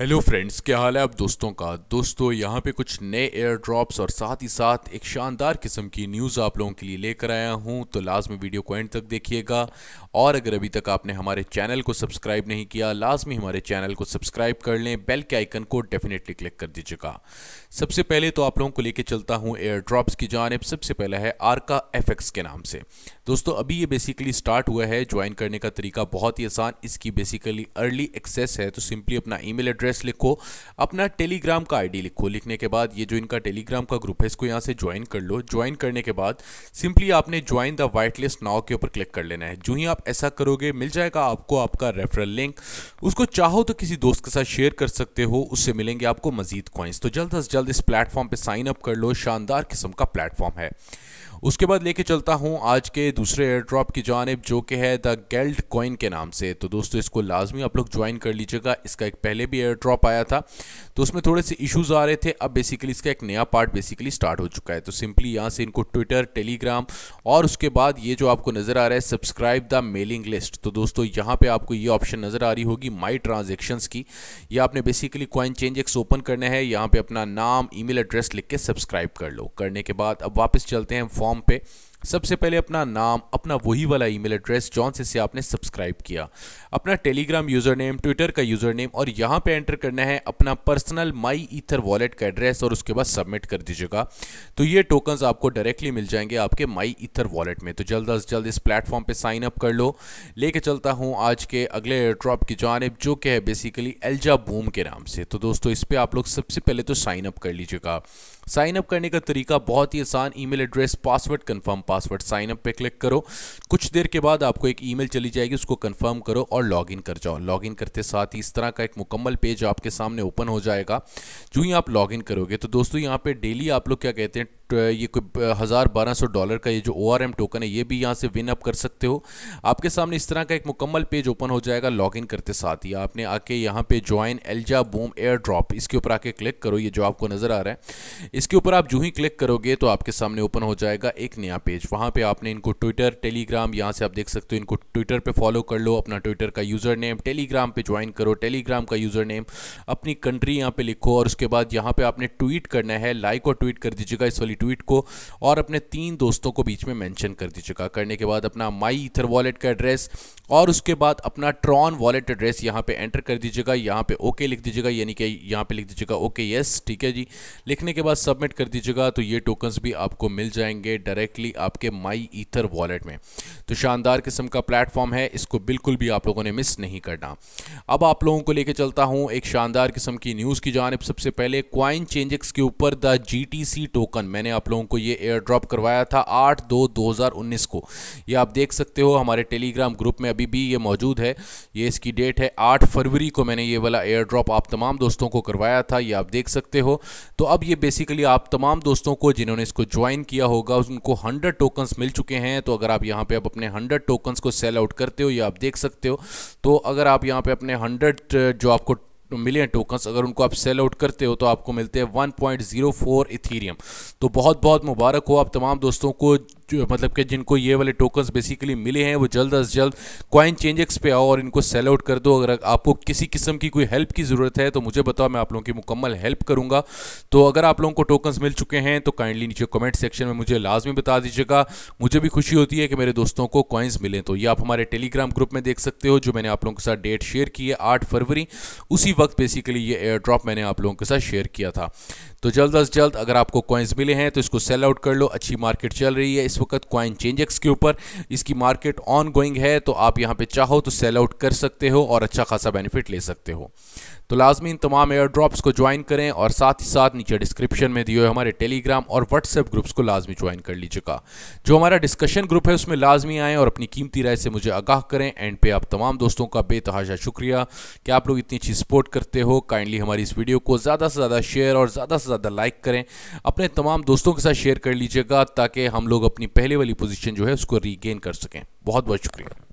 Hello friends क्या हाल है आप दोस्तों का? दोस्तों, यहाँ पे कुछ नए एयर ड्रॉप्स और साथ ही साथ एक शानदार किस्म की न्यूज़ आप लोगों के लिए लेकर आया हूँ। तो लाजमी वीडियो को एंड तक देखिएगा। और अगर अभी तक आपने हमारे चैनल को सब्सक्राइब नहीं किया, लाजमी हमारे चैनल को सब्सक्राइब कर लें। बेल के आइकन को डेफिनेटली क्लिक कर दीजिएगा। सबसे पहले तो आप लोगों को लेकर चलता हूँ एयर ड्रॉप्स की जानब। सबसे पहला है आरका एफ़ के नाम से। दोस्तों, अभी ये बेसिकली स्टार्ट हुआ है। ज्वाइन करने का तरीका बहुत ही आसान। इसकी बेसिकली अर्ली एक्सेस है। तो सिंपली अपना ईमेल एड्रेस लिखो, अपना टेलीग्राम का आईडी लिखो। लिखने के बाद ये जो इनका टेलीग्राम का ग्रुप है, इसको यहाँ से ज्वाइन कर लो। ज्वाइन करने के बाद सिंपली आपने join the white list now के ऊपर क्लिक कर लेना है। जो ही आप ऐसा करोगे, मिल जाएगा आपको आपका रेफरल लिंक उसको चाहो तो किसी दोस्त के साथ शेयर कर सकते हो, उससे मिलेंगे आपको मजीद कॉइन्स तो जल्द अज जल्द इस प्लेटफॉर्म पर साइन अप कर लो। शानदार किस्म का प्लेटफॉर्म है। उसके बाद लेके चलता हूँ आज के दूसरे एयर ड्रॉप की जानब, जो कि है द गेल्ट कॉइन के नाम से। तो दोस्तों, इसको लाजमी आप लोग ज्वाइन कर लीजिएगा। इसका एक पहले भी एयर ड्रॉप आया था तो उसमें थोड़े से इश्यूज़ आ रहे थे। अब बेसिकली इसका एक नया पार्ट बेसिकली स्टार्ट हो चुका है। तो सिंपली यहाँ से इनको ट्विटर टेलीग्राम और उसके बाद ये जो आपको नज़र आ रहा है सब्सक्राइब द मेलिंग लिस्ट तो दोस्तों, यहाँ पर आपको ये ऑप्शन नज़र आ रही होगी माई ट्रांजेक्शन्स की। ये आपने basically coin change X open करना है। यहाँ पर अपना नाम ई एड्रेस लिख के सब्सक्राइब कर लो। करने के बाद अब वापस चलते हैं फॉर्म पे सबसे पहले अपना नाम अपना वही वाला ईमेल एड्रेस जॉन से, आपने सब्सक्राइब किया। अपना टेलीग्राम यूज़र नेम ट्विटर का यूज़र नेम और यहाँ पे एंटर करना है अपना पर्सनल माई ईथर वॉलेट का एड्रेस और उसके बाद सबमिट कर दीजिएगा। तो ये टोकन्स आपको डायरेक्टली मिल जाएँगे आपके माई ईथर वॉलेट में। तो जल्द अज जल्द इस प्लेटफॉर्म पर साइन अप कर लो। लेके चलता हूँ आज के अगले एयर ड्रॉप की जानब जो कि है बेसिकली एल्जा बूम के नाम से। तो दोस्तों इस पर आप लोग सबसे पहले तो साइन अप कर लीजिएगा। साइन अप करने का तरीका बहुत ही आसान email address password confirm password sign up पे क्लिक करो। कुछ देर के बाद आपको एक ईमेल चली जाएगी, उसको कंफर्म करो और लॉगिन कर जाओ। लॉगिन करते साथ ही इस तरह का एक मुकम्मल पेज आपके सामने ओपन हो जाएगा। जो ही आप लॉगिन करोगे तो दोस्तों यहाँ पे डेली आप लोग क्या कहते हैं ये कोई हज़ार बारह सौ डॉलर का ये जो ओ आर एम टोकन है, ये भी यहाँ से विन अप कर सकते हो। आपके सामने इस तरह का एक मुकम्मल पेज ओपन हो जाएगा लॉगिन करते साथ ही। आपने आके यहाँ पे join Elza boom air drop इसके ऊपर आके क्लिक करो, ये जो आपको नज़र आ रहा है। इसके ऊपर आप जो ही क्लिक करोगे तो आपके सामने ओपन हो जाएगा एक नया पेज वहाँ पर आपने इनको ट्विटर टेलीग्राम यहाँ से आप देख सकते हो, इनको ट्विटर पर फॉलो कर लो, अपना ट्विटर का यूज़र नेम टेलीग्राम पर ज्वाइन करो टेलीग्राम का यूज़र नेम अपनी कंट्री यहाँ पर लिखो और उसके बाद यहाँ पर आपने ट्वीट करना है लाइक और ट्वीट कर दीजिएगा, इस वाली ट्वीट को और अपने तीन दोस्तों को बीच में मेंशन कर दीजिएगा करने के बाद अपना माई ईथर वॉलेट का एड्रेस और उसके बाद अपना ट्रॉन वॉलेट एड्रेस यहाँ पे एंटर कर दीजिएगा। यहाँ पे ओके लिख दीजिएगा, यानी कि यहाँ पे लिख दीजिएगा ओके यस, ठीक है जी। लिखने के बाद सबमिट कर दीजिएगा तो ये टोकन्स भी आपको मिल जाएँगे डायरेक्टली आपके माई ईथर वॉलेट में। तो शानदार किस्म का प्लेटफॉर्म है, इसको बिल्कुल भी आप लोगों ने मिस नहीं करना। अब आप लोगों को लेकर चलता हूँ एक शानदार किस्म की न्यूज़ की जानब। सबसे पहले क्वाइन चेंजेक्स के ऊपर द जीटीसी टोकन मैंने आप लोगों को ये एयर ड्रॉप करवाया था आठ दो दो हज़ार उन्नीस को। ये आप देख सकते हो, हमारे टेलीग्राम ग्रुप में अभी भी ये मौजूद है। ये इसकी डेट है आठ फरवरी को मैंने ये वाला एयर ड्रॉप आप तमाम दोस्तों को करवाया था, ये आप देख सकते हो। तो अब ये बेसिकली आप तमाम दोस्तों को जिन्होंने इसको ज्वाइन किया होगा, उनको हंड्रेड टोकन्स मिल चुके हैं। तो अगर आप यहाँ पे अब अपने हंड्रेड टोकन्स को सेल आउट करते हो, ये आप देख सकते हो। तो अगर आप यहाँ पर अपने हंड्रेड जो आपको मिले हैं टोकन्स अगर उनको आप सेल आउट करते हो तो आपको मिलते हैं 1.04 इथीरियम तो बहुत बहुत मुबारक हो आप तमाम दोस्तों को जो मतलब कि जिनको ये वाले टोकन्स बेसिकली मिले हैं, वो जल्द अज जल्द कॉइन चेंजेक्स पे आओ और इनको सेल आउट कर दो। अगर आपको किसी किस्म की कोई हेल्प की ज़रूरत है तो मुझे बताओ, मैं आप लोगों की मुकम्मल हेल्प करूँगा। तो अगर आप लोगों को टोकन्स मिल चुके हैं तो काइंडली नीचे कमेंट सेक्शन में मुझे लाजमी बता दीजिएगा। मुझे भी खुशी होती है कि मेरे दोस्तों को कॉइन्स मिले। तो ये आप हमारे टेलीग्राम ग्रुप में देख सकते हो, जो मैंने आप लोगों के साथ डेट शेयर की है आठ फरवरी। उसी वक्त बेसिकली ये एयर ड्रॉप मैंने आप लोगों के साथ शेयर किया था। तो जल्द अज जल्द अगर आपको कॉइन्स मिले हैं तो इसको सेल आउट कर लो। अच्छी मार्केट चल रही है। इस वक्त कॉइन चेंजेक्स के ऊपर इसकी मार्केट ऑन गोइंग है तो आप यहाँ पे चाहो तो सेल आउट कर सकते हो और अच्छा खासा बेनिफिट ले सकते हो। तो लाजमी इन तमाम एयर ड्रॉप्स को ज्वाइन करें और साथ ही साथ नीचे डिस्क्रिप्शन में दिए हमारे टेलीग्राम और व्हाट्सएप ग्रुप्स को लाजमी ज्वाइन कर लीजिएगा। जो हमारा डिस्कशन ग्रुप है, उसमें लाजमी आएँ और अपनी कीमती राय से मुझे आगाह करें। एंड पे आप तमाम दोस्तों का बेतहाशा शुक्रिया कि आप लोग इतनी अच्छी सपोर्ट करते हो। काइंडली हमारी इस वीडियो को ज़्यादा से ज़्यादा शेयर और ज़्यादा से ज़्यादा लाइक करें। अपने तमाम दोस्तों के साथ शेयर कर लीजिएगा ताकि हम लोग अपनी पहले वाली पोजीशन जो है उसको रीगेन कर सकें। बहुत बहुत शुक्रिया।